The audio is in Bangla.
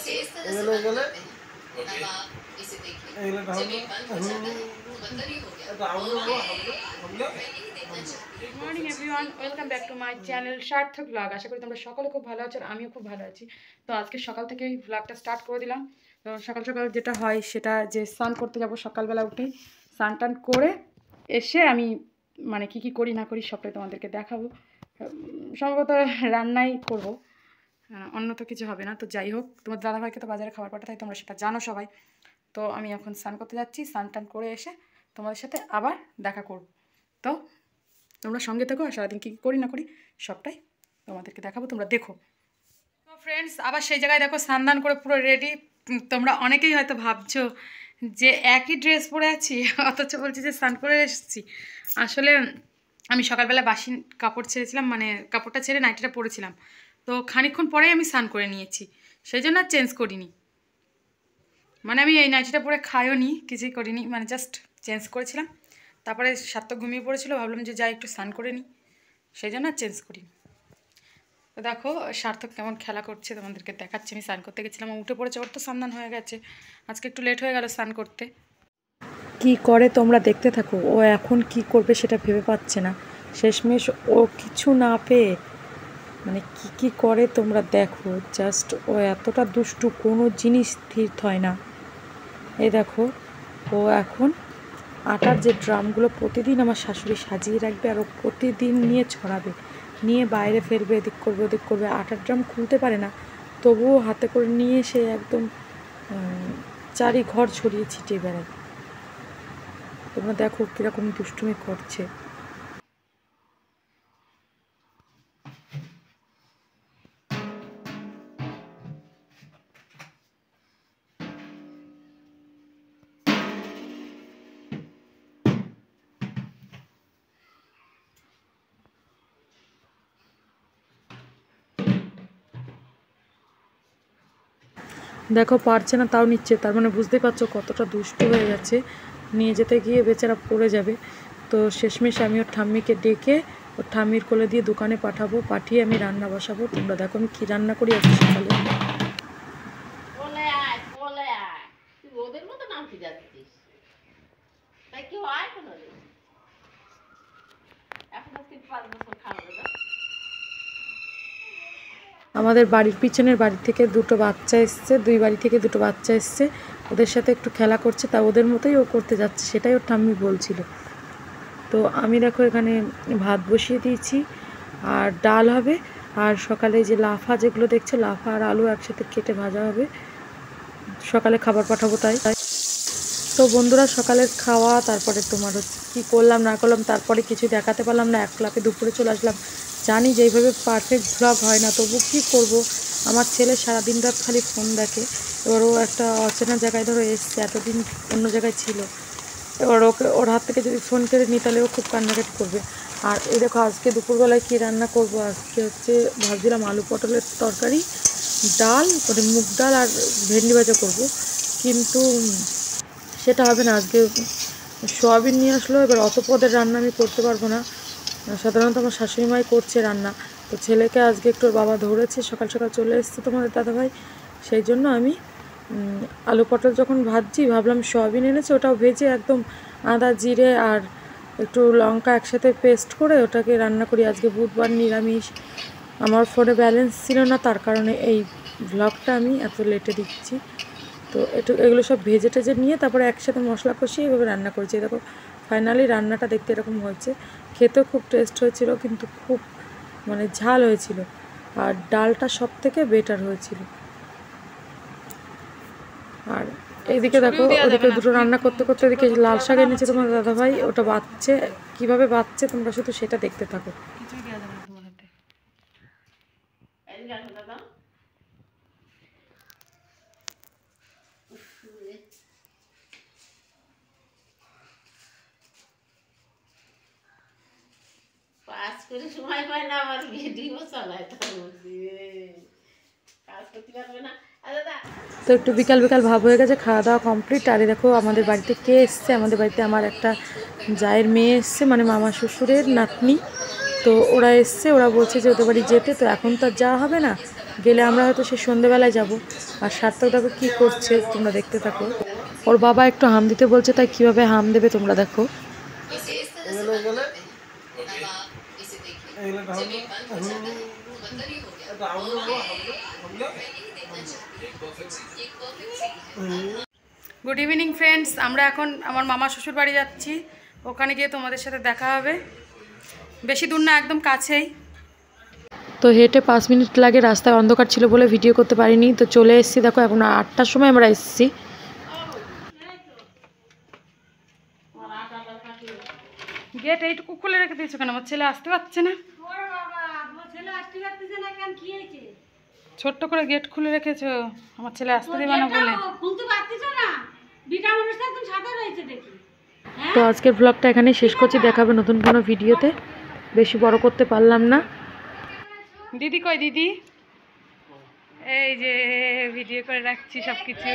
इसे इस तरह से এগুলো গেলে बनाते हैं अब आप इसे देखिए এগুলো जब ঢালবো ये बंद हो जाता है वो बंदर ही हो गया এটা হামলো और मैं হামলো হামলো मैं नहीं देखना चाहती good morning everyone welcome back to my channel Sarthak blog আশা করি তোমরা সকলে খুব ভালো আছো আর আমিও খুব ভালো আছি তো আজকে সকাল থেকে এই ব্লগটা স্টার্ট করে দিলাম তো সকাল সকাল যেটা হয় সেটা যে স্নান করতে যাব সকালবেলা উঠেই স্নান টান করে এসে আমি মানে কি কি করি না করি সবটাই তোমাদেরকে দেখাবো উম, সম্ভবত রান্নাই করব আহ, অন্য তো কিছু হবে না। তো যাই হোক, তোমার দাদাভাইকে তো বাজারে খাবার পাঠাতে তোমরা সেটা জানো সবাই। তো আমি এখন স্নান করতে যাচ্ছি, স্নান টান করে এসে তোমাদের সাথে আবার দেখা করব। তো তোমরা সঙ্গে থেকো, আর সারাদিন কী কী করি না করি, সবটাই তোমাদেরকে দেখাবো, তোমরা দেখো। তো ফ্রেন্ডস আবার সেই জায়গায় দেখো, স্নান দান করে পুরো রেডি তোমরা অনেকেই হয়তো ভাবছ যে একই ড্রেস পরে আছি, অথচ বলছি যে স্নান করে এসেছি। আসলে আমি সকালবেলা বাসি কাপড় ছেড়েছিলাম মানে কাপড়টা ছেড়ে নাইটিটা পরেছিলাম তো খানিকক্ষণ পরেই আমি স্নান করে নিয়েছি। সেই জন্য আর চেঞ্জ করিনি। মানে আমি এই নাইটিটা পরে খাইও নি, কিছুই করিনি মানে জাস্ট চেঞ্জ করেছিলাম। তারপরে সার্থক ঘুমিয়ে পড়েছিল, ভাবলাম যে যাই একটু স্নান করে নিই সেই জন্য আর চেঞ্জ করি তো দেখো, সার্থক কেমন খেলা করছে তোমাদেরকে দেখাচ্ছি। আমি স্নান করতে গেছিলাম উঠে পড়েছে, ওর তো স্নান হয়ে গেছে। আজকে একটু লেট হয়ে গেল স্নান করতে। কি করে তোমরা দেখতে থাকো? ও এখন কি করবে সেটা ভেবে পাচ্ছে না। শেষমেশ ও কিছু না পেয়ে মানে কি কি করে তোমরা দেখো? জাস্ট ও এতটা দুষ্টু, কোনো জিনিস স্থির হয় না। এই দেখো, ও এখন আটার যে ড্রামগুলো প্রতিদিন আমার শাশুড়ি সাজিয়ে রাখবে আর ও প্রতিদিন নিয়ে ছড়াবে। নিয়ে বাইরে ফেলবে, এদিক করবে, ওদিক করবে। আটার ড্রাম খুলতে পারে না। তবুও হাতে করে নিয়ে সে একদম চারি ঘর ছড়িয়ে ছিটিয়ে বেড়ায়। তোমরা দেখো কীরকম দুষ্টুমি করছে। দেখো, পারছে না, তাও নিচ্ছে। তার মানে বুঝতেই পারছ কতটা দুষ্টু হয়ে গেছে। নিয়ে যেতে গিয়ে বেচারা পড়ে যাবে। তো শেষমেশ আমি ওর ঠাম্মিকে ডেকে ওর ঠাম্মির কোলে দিয়ে দোকানে পাঠাবো। পাঠিয়ে আমি রান্না বসাবো। তোমরা দেখো, আমি কী রান্না করি আজকে সকালে। আয় বলে আয়। তুই ওদের মতো নামতে যাচ্ছিস তাই কেউ আয় কোনো দিন এখন আজকে পাঁচ বছর খাওয়াবে না আমাদের বাড়ির পিছনের বাড়ি থেকে দুটো বাচ্চা এসছে, দুই বাড়ি থেকে দুটো বাচ্চা এসছে। ওদের সাথে একটু খেলা করছে, তা ওদের মতোই ও করতে যাচ্ছে, সেটাই ওর ঠাম্মি বলছিল। তো আমি দেখো এখানে ভাত বসিয়ে দিয়েছি, আর ডাল হবে, আর সকালে যে লাফা যেগুলো দেখছ, লাফা আর আলু একসাথে কেটে ভাজা হবে। সকালে খাবার পাঠাবো তাই। তো বন্ধুরা, সকালের খাওয়া, তারপরে তোমার কী করলাম, না করলাম, তারপরে কিছু দেখাতে পারলাম না। এক ক্লাপে দুপুরে চলে আসলাম। জানি যে এইভাবে পারফেক্ট ভ্লগ হয় না, তবু কী করব? আমার ছেলে সারাদিন রাত খালি ফোন দেখে। এবার ও একটা অচেনা জায়গায় ধরো এসছে, এতদিন অন্য জায়গায় ছিল। এবার ওকে, ওর হাত থেকে যদি ফোন কেড়ে নিই, তাহলে ও খুব কান্নাকাটি করবে। আর এই দেখো, আজকে দুপুরবেলায় কী রান্না করব? আজকে হচ্ছে ভাবছিলাম আলু পটলের তরকারি, ডাল মানে মুগ ডাল আর ভেন্ডি ভাজা করব। কিন্তু সেটা হবে না, আজকে সোয়াবিন নিয়ে আসলো এবার অত পদের রান্না আমি করতে পারব না। সাধারণত আমার শাশুড়ি মাই করছে রান্না। তো ছেলেকে আজকে একটু বাবা ধরেছে, সকাল সকাল চলে এসছে তোমাদের দাদাভাই। সেই জন্য আমি আলু পটল যখন ভাজছি, ভাবলাম সয়াবিন এনেছে, ওটাও ভেজে একদম আদা, জিরে আর একটু লঙ্কা একসাথে পেস্ট করে ওটাকে রান্না করি। আজকে বুধবার নিরামিষ। আমার ফোনে ব্যালেন্স ছিল না, তার কারণে এই ব্লগটা আমি এত লেটে দিচ্ছি। তো একটু এগুলো সব ভেজে টেজে নিয়ে তারপরে একসাথে মশলা কষিয়ে এভাবে রান্না করেছি। দেখো ফাইনালি রান্নাটা দেখতে এরকম হয়েছে। খেতেও খুব টেস্ট হয়েছিল কিন্তু খুব মানে ঝাল হয়েছিল। আর ডালটা সব থেকে বেটার হয়েছিল। আর এইদিকে দেখো ওদিকে দুটো রান্না করতে করতে এদিকে লাল শাক এনেছে তোমার দাদাভাই ওটা বাচ্চে কীভাবে বাচ্চে তোমরা শুধু সেটা দেখতে থাকো। সময় পায় না আবার ভিডিও চালায় তার কাজ করতে পারবে না। তো একটু বিকাল বিকাল ভাব হয়ে গেছে, খাওয়া দাওয়া কমপ্লিট আর দেখো, আমাদের বাড়িতে কে এসছে? আমাদের বাড়িতে আমার একটা জায়ের মেয়ে এসছে মানে মামা শ্বশুরের নাতনি। তো ওরা এসছে, ওরা বলছে যে ওদের বাড়ি যেতে, তো এখন তো আর যাওয়া হবে না। গেলে আমরা হয়তো সে সন্ধেবেলায় যাব। আর সার্থক দেখো কী করছে, তোমরা দেখতে থাকো। ওর বাবা একটু হাম দিতে বলছে, তাই কীভাবে হাম দেবে তোমরা দেখো। গুড ইভিনিং ফ্রেন্ডস আমরা এখন আমার মামা শ্বশুর বাড়ি যাচ্ছি। ওখানে গিয়ে তোমাদের সাথে দেখা হবে। বেশি দূর না একদম কাছেই। তো হেঁটে পাঁচ মিনিট লাগে রাস্তায় অন্ধকার ছিল বলে ভিডিও করতে পারিনি। তো চলে এসেছি দেখো এখন আটটার সময় আমরা এসেছি। গেট এইটুকু খুলে রেখে দিয়েছ কেন? আমার ছেলে আসতে পারছে না। ছোট্ট করে গেট খুলে রেখেছো? আমার ছেলে আসতে দেবে না বলে। দেখি। তো আজকের ব্লগটা এখানে শেষ করছি। দেখাবে নতুন কোনো ভিডিওতে। বেশি বড় করতে পারলাম না। দিদি কই দিদি? এই যে ভিডিও করে রাখছি সব কিছু